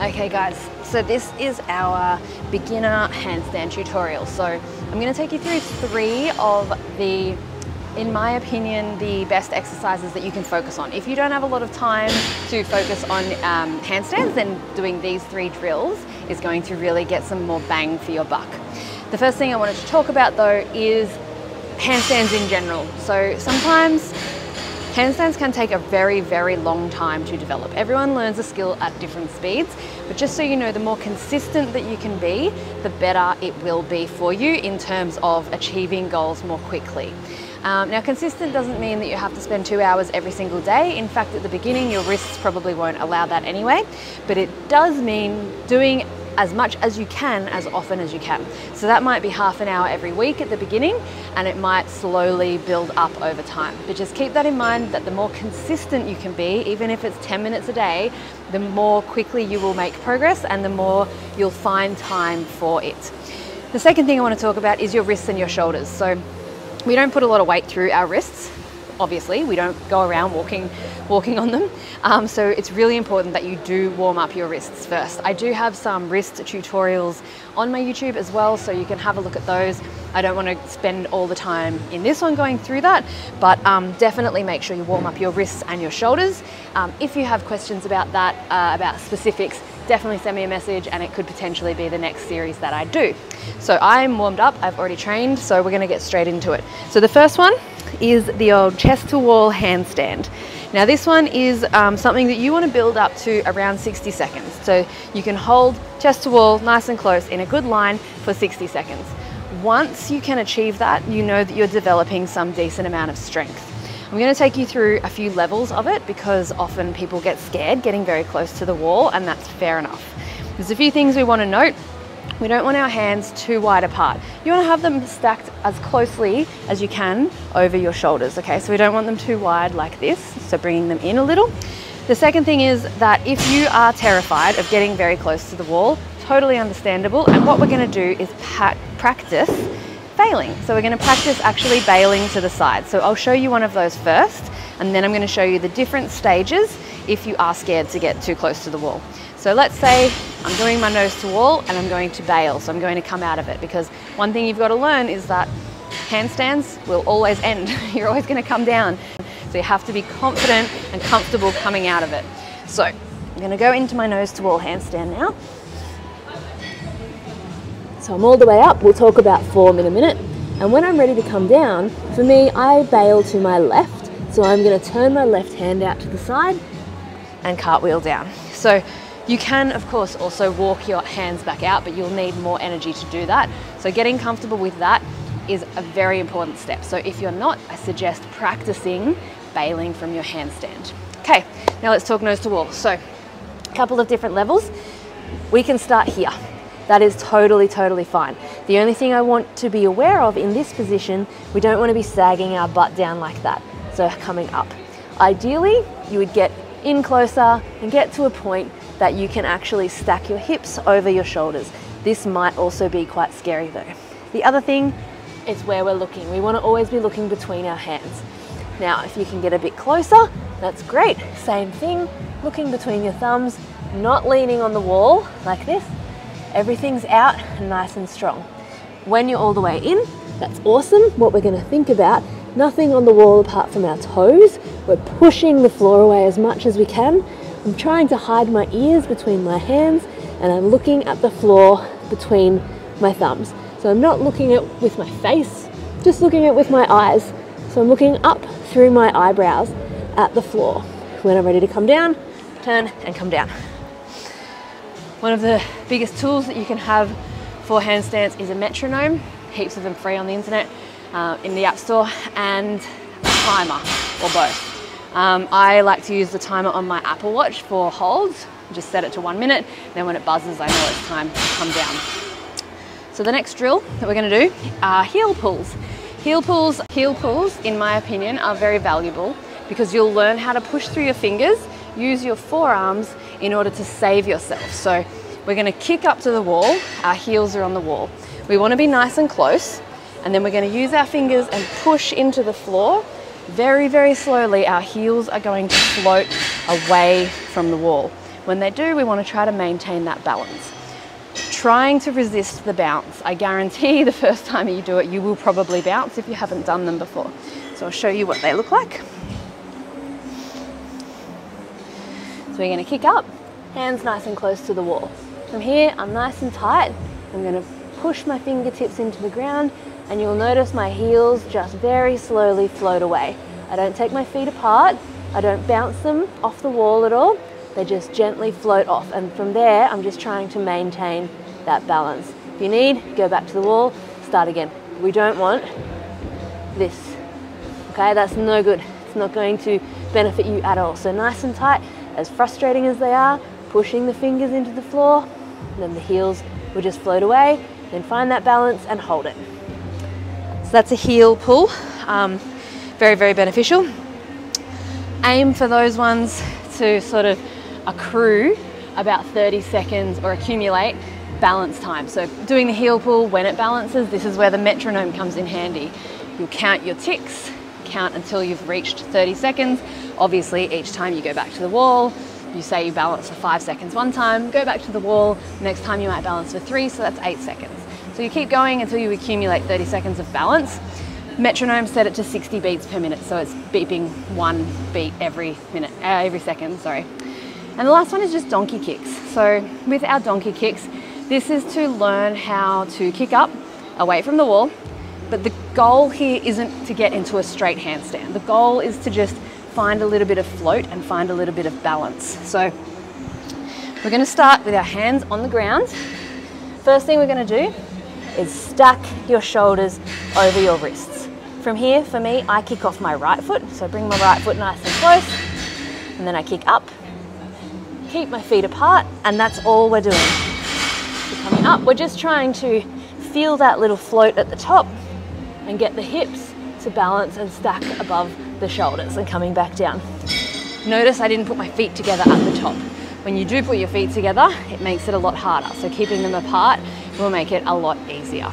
Okay guys, so this is our beginner handstand tutorial. So I'm gonna take you through three of the, in my opinion, the best exercises that you can focus on. If you don't have a lot of time to focus on um, handstands, then doing these three drills is going to really get some more bang for your buck. The first thing I wanted to talk about though is handstands in general. So sometimes Handstands can take a very, very long time to develop. Everyone learns a skill at different speeds, but just so you know, the more consistent that you can be, the better it will be for you in terms of achieving goals more quickly. Um, now, consistent doesn't mean that you have to spend two hours every single day. In fact, at the beginning, your wrists probably won't allow that anyway, but it does mean doing as much as you can as often as you can. So that might be half an hour every week at the beginning and it might slowly build up over time. But just keep that in mind that the more consistent you can be, even if it's 10 minutes a day, the more quickly you will make progress and the more you'll find time for it. The second thing I want to talk about is your wrists and your shoulders. So we don't put a lot of weight through our wrists obviously we don't go around walking walking on them um, so it's really important that you do warm up your wrists first I do have some wrist tutorials on my YouTube as well so you can have a look at those I don't want to spend all the time in this one going through that but um, definitely make sure you warm up your wrists and your shoulders um, if you have questions about that uh, about specifics definitely send me a message and it could potentially be the next series that I do. So I'm warmed up, I've already trained, so we're gonna get straight into it. So the first one is the old chest to wall handstand. Now this one is um, something that you want to build up to around 60 seconds. So you can hold chest to wall nice and close in a good line for 60 seconds. Once you can achieve that, you know that you're developing some decent amount of strength. I'm going to take you through a few levels of it because often people get scared getting very close to the wall and that's fair enough. There's a few things we want to note. We don't want our hands too wide apart. You want to have them stacked as closely as you can over your shoulders, okay? So we don't want them too wide like this, so bringing them in a little. The second thing is that if you are terrified of getting very close to the wall, totally understandable. And what we're gonna do is practice bailing. So we're gonna practice actually bailing to the side. So I'll show you one of those first, and then I'm gonna show you the different stages if you are scared to get too close to the wall. So let's say I'm doing my nose to wall and I'm going to bail. So I'm going to come out of it because one thing you've got to learn is that handstands will always end. You're always going to come down. So you have to be confident and comfortable coming out of it. So I'm going to go into my nose to wall handstand now. So I'm all the way up. We'll talk about form in a minute. And when I'm ready to come down, for me, I bail to my left. So I'm going to turn my left hand out to the side and cartwheel down. So you can, of course, also walk your hands back out, but you'll need more energy to do that. So getting comfortable with that is a very important step. So if you're not, I suggest practicing bailing from your handstand. Okay, now let's talk nose to wall. So a couple of different levels. We can start here. That is totally, totally fine. The only thing I want to be aware of in this position, we don't want to be sagging our butt down like that. So coming up. Ideally, you would get in closer and get to a point that you can actually stack your hips over your shoulders. This might also be quite scary though. The other thing is where we're looking. We want to always be looking between our hands. Now, if you can get a bit closer, that's great. Same thing, looking between your thumbs, not leaning on the wall like this. Everything's out nice and strong. When you're all the way in, that's awesome. What we're gonna think about, nothing on the wall apart from our toes. We're pushing the floor away as much as we can I'm trying to hide my ears between my hands and I'm looking at the floor between my thumbs. So I'm not looking at with my face, just looking at with my eyes. So I'm looking up through my eyebrows at the floor. When I'm ready to come down, turn and come down. One of the biggest tools that you can have for handstands is a metronome, heaps of them free on the internet, uh, in the App Store, and a timer, or both. Um, I like to use the timer on my Apple Watch for holds. Just set it to one minute. Then when it buzzes, I know it's time to come down. So the next drill that we're gonna do are heel pulls. Heel pulls, heel pulls, in my opinion, are very valuable because you'll learn how to push through your fingers, use your forearms in order to save yourself. So we're gonna kick up to the wall, our heels are on the wall. We wanna be nice and close, and then we're gonna use our fingers and push into the floor very, very slowly, our heels are going to float away from the wall. When they do, we want to try to maintain that balance. Trying to resist the bounce. I guarantee the first time you do it, you will probably bounce if you haven't done them before. So I'll show you what they look like. So we're going to kick up, hands nice and close to the wall. From here, I'm nice and tight. I'm going to push my fingertips into the ground and you'll notice my heels just very slowly float away. I don't take my feet apart, I don't bounce them off the wall at all, they just gently float off and from there I'm just trying to maintain that balance. If you need, go back to the wall, start again. We don't want this, okay? That's no good. It's not going to benefit you at all. So nice and tight, as frustrating as they are, pushing the fingers into the floor, then the heels will just float away, then find that balance and hold it. So that's a heel pull. Um, very, very beneficial. Aim for those ones to sort of accrue about 30 seconds or accumulate balance time. So doing the heel pull when it balances, this is where the metronome comes in handy. You'll count your ticks, count until you've reached 30 seconds. Obviously, each time you go back to the wall, you say you balance for five seconds one time, go back to the wall, next time you might balance for three, so that's eight seconds. So you keep going until you accumulate 30 seconds of balance. Metronome set it to 60 beats per minute, so it's beeping one beat every minute, uh, every second, sorry. And the last one is just donkey kicks. So with our donkey kicks, this is to learn how to kick up away from the wall, but the goal here isn't to get into a straight handstand. The goal is to just find a little bit of float and find a little bit of balance. So we're gonna start with our hands on the ground. First thing we're gonna do is stack your shoulders over your wrists. From here, for me, I kick off my right foot. So bring my right foot nice and close, and then I kick up, keep my feet apart, and that's all we're doing. We're coming up, we're just trying to feel that little float at the top and get the hips to balance and stack above the shoulders and coming back down. Notice I didn't put my feet together at the top. When you do put your feet together, it makes it a lot harder. So keeping them apart will make it a lot easier.